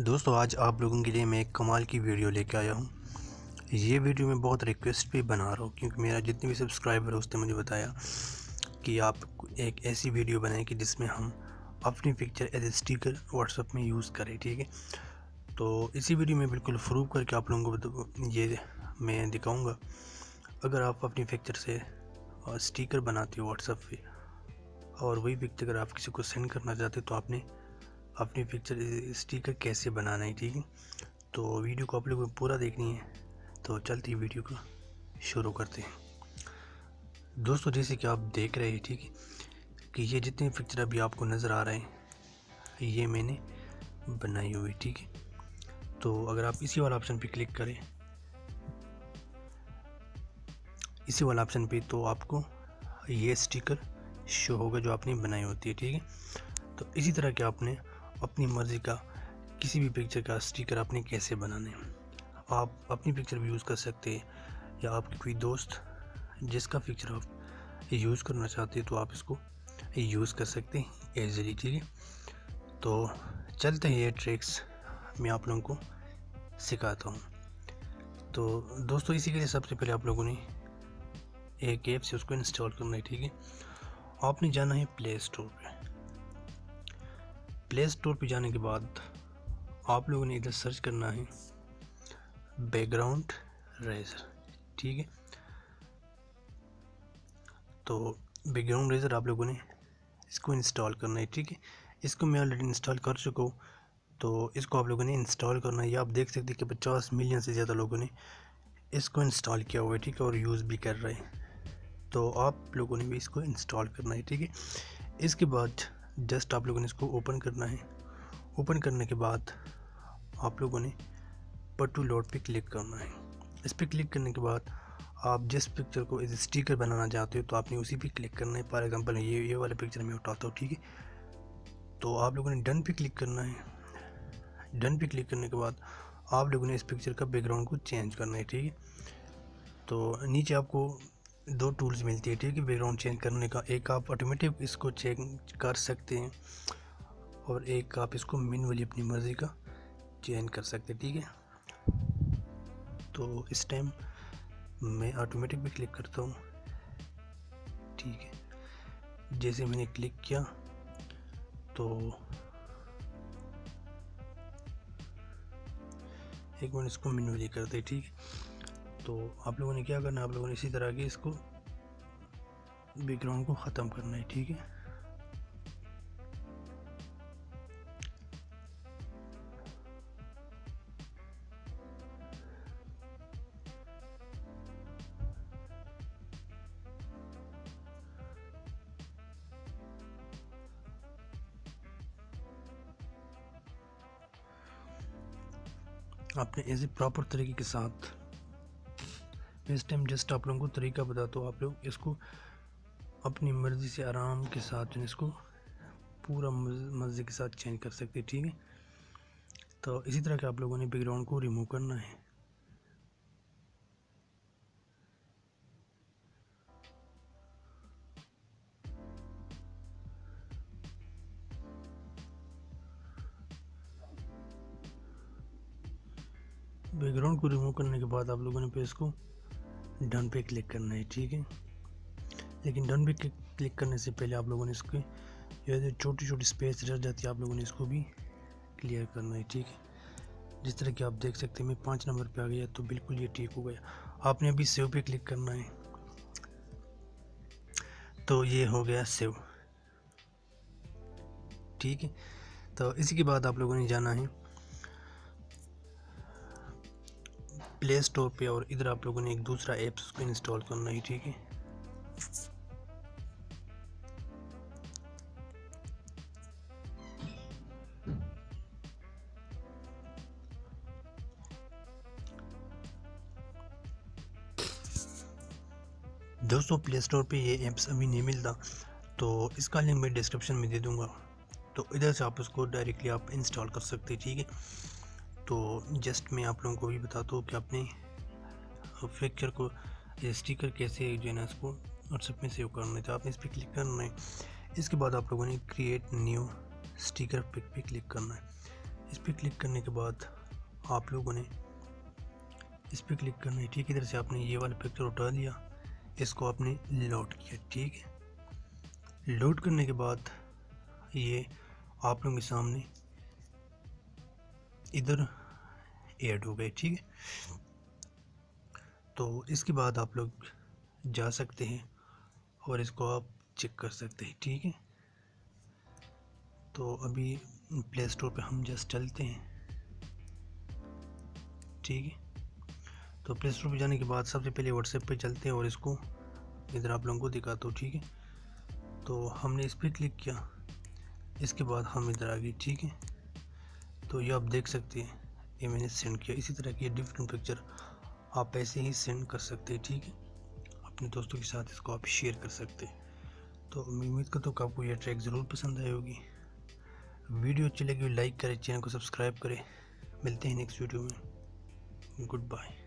दोस्तों, आज आप लोगों के लिए मैं एक कमाल की वीडियो लेके आया हूँ। ये वीडियो मैं बहुत रिक्वेस्ट पे बना रहा हूँ, क्योंकि मेरा जितने भी सब्सक्राइबर है, उसने मुझे बताया कि आप एक ऐसी वीडियो बनाएँ कि जिसमें हम अपनी picture as a sticker WhatsApp में यूज़ करें, ठीक है? तो इसी वीडियो में बिल्कुल प्रूव करके आप लोगों को ये मैं दिखाऊँगा। अगर आप अपनी पिक्चर से स्टिकर बनाते हो व्हाट्सअप पर और वही पिक्चर अगर आप किसी को सेंड करना चाहते हो तो आपने अपनी पिक्चर स्टिकर कैसे बनाना है, ठीक है? तो वीडियो को आप लोगों पूरा देखनी है। तो चलती वीडियो को, शुरू करते हैं। दोस्तों, जैसे कि आप देख रहे हैं, ठीक है, कि ये जितने पिक्चर अभी आपको नज़र आ रहे हैं, ये मैंने बनाई हुई, ठीक है? तो अगर आप इसी वाला ऑप्शन पे क्लिक करें, इसी वाला ऑप्शन पे तो आपको ये स्टिकर शो होगा जो आपने बनाई होती है, ठीक है? तो इसी तरह के आपने अपनी मर्ज़ी का किसी भी पिक्चर का स्टिकर आपने कैसे बनाने आप अपनी पिक्चर भी यूज़ कर सकते हैं, या आपके कोई दोस्त जिसका पिक्चर आप यूज़ करना चाहते हैं तो आप इसको यूज़ कर सकते हैं ईज़िली ठीक है? तो चलते हैं ये ट्रिक्स मैं आप लोगों को सिखाता हूँ। तो दोस्तों, इसी के लिए सबसे पहले आप लोगों ने एक ऐप से उसको इंस्टॉल करना है, ठीक है? आपने जाना है प्ले स्टोर पे। प्ले स्टोर पर जाने के बाद आप लोगों ने इधर सर्च करना है बैकग्राउंड रेजर, ठीक है? तो बैकग्राउंड रेजर आप लोगों ने इसको इंस्टॉल करना है, ठीक है? इसको मैं ऑलरेडी इंस्टॉल कर चुका हूँ तो इसको आप लोगों ने इंस्टॉल करना है। या आप देख सकते हैं कि पचास मिलियन से ज़्यादा लोगों ने इसको इंस्टॉल किया हुआ है, ठीक है? और यूज़ भी कर रहे हैं। तो आप लोगों ने भी इसको इंस्टॉल करना है, ठीक है? इसके बाद जस्ट आप लोगों ने इसको ओपन करना है। ओपन करने के बाद आप लोगों ने पट्टू लोड पे क्लिक करना है। इस पर क्लिक करने के बाद आप जिस पिक्चर को एज स्टिकर बनाना चाहते हो तो आपने उसी पे क्लिक करना है। फॉर एग्जांपल, ये ये वाला पिक्चर मैं उठाता हूँ, ठीक है? तो आप लोगों ने डन पे क्लिक करना है। डन पे क्लिक करने के बाद आप लोगों ने इस पिक्चर का बैकग्राउंड को चेंज करना है, ठीक है? तो नीचे आपको दो टूल्स मिलती है, ठीक है? बैकग्राउंड चेंज करने का। एक आप ऑटोमेटिक इसको चेंज कर सकते हैं और एक आप इसको मैनुअली अपनी मर्ज़ी का चेंज कर सकते हैं, ठीक है? तो इस टाइम मैं ऑटोमेटिक भी क्लिक करता हूँ, ठीक है? जैसे मैंने क्लिक किया तो एक मिनट इसको मैनुअली करते ठीक है? तो आप लोगों ने क्या करना है? आप लोगों ने इसी तरह के इसको बैकग्राउंड को ख़त्म करना है, ठीक है? आपने ऐसे प्रॉपर तरीके के साथ इस टाइम जस्ट आप लोगों को तरीका बता तो आप लोग। इसको अपनी मर्ज़ी से आराम के साथ इसको पूरा मज़े के साथ चेंज कर सकते हैं, ठीक है? तो इसी तरह के आप लोगों ने बैकग्राउंड को रिमूव करना है। बैकग्राउंड को रिमूव करने के बाद आप लोगों ने पे इसको डन पे क्लिक करना है, ठीक है? लेकिन डन पे क्लिक करने से पहले आप लोगों ने इसके, जो छोटी छोटी स्पेस रह जाती है, आप लोगों ने इसको भी क्लियर करना है, ठीक है? जिस तरह कि आप देख सकते हैं, मैं पाँच नंबर पे आ गया तो बिल्कुल ये ठीक हो गया। आपने अभी सेव पे क्लिक करना है। तो ये हो गया सेव ठीक है? तो इसी के बाद आप लोगों ने जाना है। प्ले स्टोर पे और इधर आप लोगों ने एक दूसरा ऐप उसको इंस्टॉल करना है, ठीक है? दोस्तों, प्ले स्टोर पे ये ऐप्स अभी नहीं मिलता तो इसका लिंक मैं डिस्क्रिप्शन में दे दूँगा। तो इधर से आप उसको डायरेक्टली आप इंस्टॉल कर सकते हैं, ठीक है? तो जस्ट मैं आप लोगों को भी बताता हूँ कि अपने पिक्चर को स्टिकर कैसे जो है ना इसको व्हाट्सएप में सेव करना है। तो आपने इस पर क्लिक करना है। इसके बाद आप लोगों ने क्रिएट न्यू स्टिकर पिक पे क्लिक करना है। इस पर क्लिक करने के बाद आप लोगों ने इस पर क्लिक करना है। ठीक इधर से आपने ये वाला पिक्चर उठा लिया। इसको आपने लोड किया, ठीक है। लोड करने के बाद ये आप लोगों के सामने इधर ऐड हो गए ठीक है? तो इसके बाद आप लोग जा सकते हैं और इसको आप चेक कर सकते हैं, ठीक है? तो अभी प्ले स्टोर पे हम जस्ट चलते हैं, ठीक है? तो प्ले स्टोर पर जाने के बाद सबसे पहले व्हाट्सएप पे चलते हैं और इसको इधर आप लोगों को दिखाता हूँ, ठीक है? तो हमने इस पर क्लिक किया, इसके बाद हम इधर आ गए, ठीक है? तो ये आप देख सकते हैं, ये मैंने सेंड किया। इसी तरह की डिफरेंट पिक्चर आप ऐसे ही सेंड कर सकते हैं, ठीक है? अपने दोस्तों के साथ इसको आप शेयर कर सकते हैं। तो उम्मीद करता हूँ आपको यह ट्रैक ज़रूर पसंद आई होगी। वीडियो अच्छी लगी लाइक करें चैनल को सब्सक्राइब करें। मिलते हैं नेक्स्ट वीडियो में। Good bye